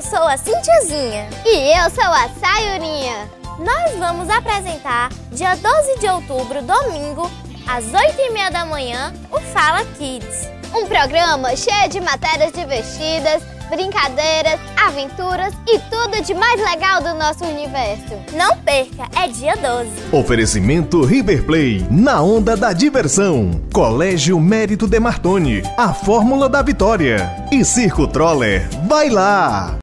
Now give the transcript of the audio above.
Eu sou a Cintiazinha. E eu sou a Sayurinha. Nós vamos apresentar, dia 12 de outubro, domingo, às 8h30 da manhã, o Fala Kids. Um programa cheio de matérias divertidas, brincadeiras, aventuras e tudo de mais legal do nosso universo. Não perca, é dia 12. Oferecimento Riverplay, na onda da diversão. Colégio Mérito de Martoni, a fórmula da vitória. E Circo Troller, vai lá!